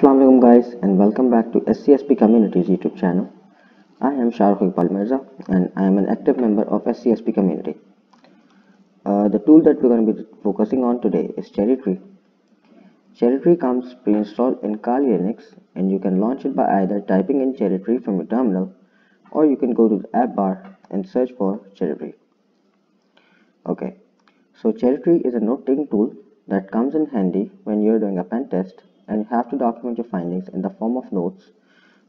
Assalamualaikum guys and welcome back to SCSP Communities YouTube channel. I am Shahrukh Iqbal Mirza and I am an active member of SCSP community. Uh, the tool that we're going to be focusing on today is Cherry Tree. Cherry Tree comes pre-installed in Kali Linux and you can launch it by either typing in Cherry Tree from your terminal or you can go to the app bar and search for Cherry Tree. Okay, so Cherry Tree is a note-taking tool that comes in handy when you're doing a pen test and you have to document your findings in the form of notes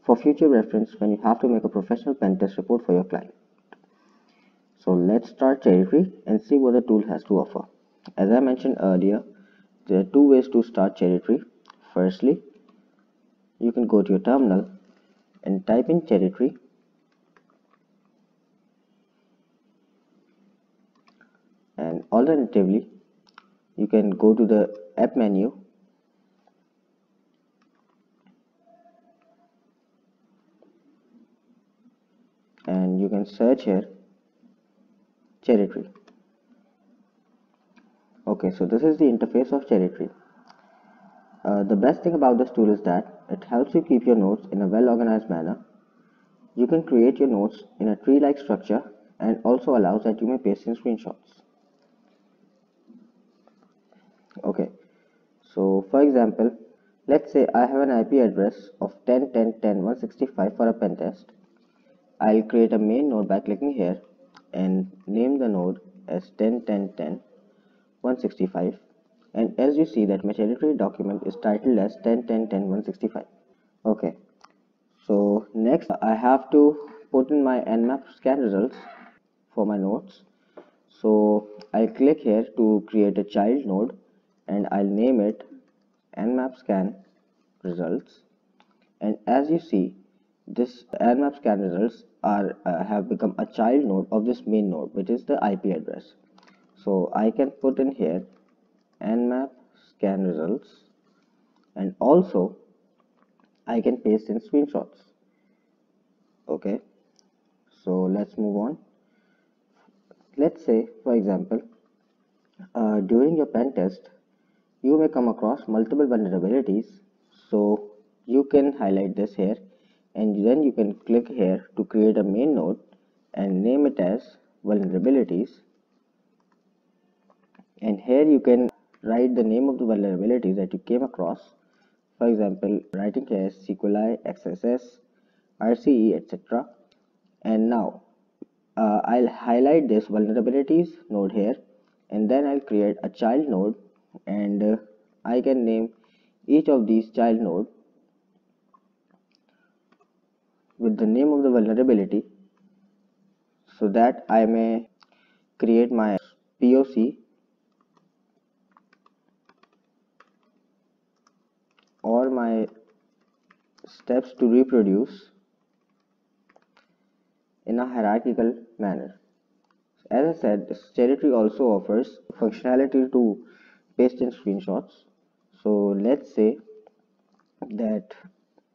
for future reference when you have to make a professional pen test report for your client. So let's start Cherry and see what the tool has to offer. As I mentioned earlier, there are two ways to start Cherry Firstly, you can go to your terminal and type in Cherry and alternatively you can go to the app menu and you search here. Cherry tree. Okay so this is the interface of cherry tree. Uh, the best thing about this tool is that it helps you keep your notes in a well organized manner. You can create your notes in a tree like structure and also allows that you may paste in screenshots. Okay so for example let's say I have an IP address of 10.10.10.165 for a pen test I'll create a main node by clicking here and name the node as 10.10.10.165 and as you see that my tree document is titled as 10.10.10.165 okay. So next I have to put in my nmap scan results for my nodes. So I'll click here to create a child node and I'll name it nmap scan results. And as you see this nmap scan results are uh, have become a child node of this main node which is the IP address. So I can put in here nmap scan results and also I can paste in screenshots. Okay. So let's move on. Let's say for example uh, during your pen test you may come across multiple vulnerabilities. So you can highlight this here and then you can click here to create a main node and name it as vulnerabilities. And here you can write the name of the vulnerabilities that you came across. For example writing here SQLI, XSS, RCE etc and now uh, I'll highlight this vulnerabilities node here. And then I'll create a child node. And uh, I can name each of these child node with the name of the vulnerability so that I may create my POC or my steps to reproduce in a hierarchical manner. As I said, Tree also offers functionality to paste in screenshots. So let's say that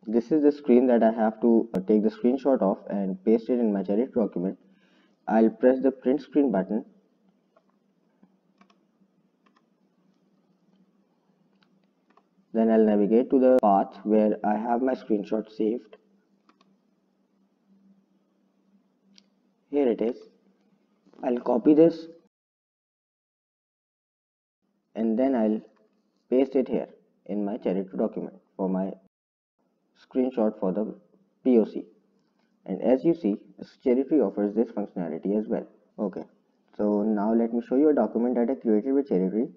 this is the screen that I have to uh, take the screenshot of and paste it in my Cherry document. I'll press the print screen button. Then I'll navigate to the path where I have my screenshot saved. Here it is. I'll copy this and then I'll paste it here in my Cherry document for my screenshot for the POC and as you see Cherry Tree offers this functionality as well. Okay. So now let me show you a document that I created with Cherry Tree.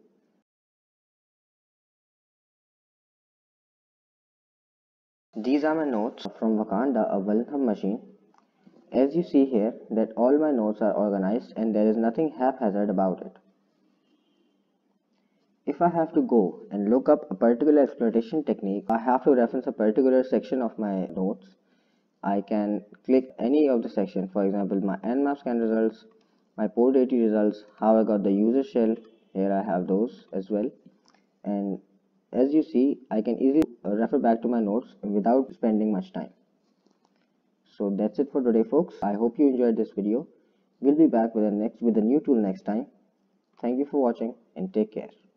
These are my notes from Wakanda a VulnHub machine. As you see here that all my notes are organized and there is nothing haphazard about it if I have to go and look up a particular exploitation technique, I have to reference a particular section of my notes. I can click any of the section, for example, my nmap scan results, my port 80 results, how I got the user shell, here I have those as well. And as you see, I can easily refer back to my notes without spending much time. So that's it for today folks. I hope you enjoyed this video. We'll be back with a next with a new tool next time. Thank you for watching and take care.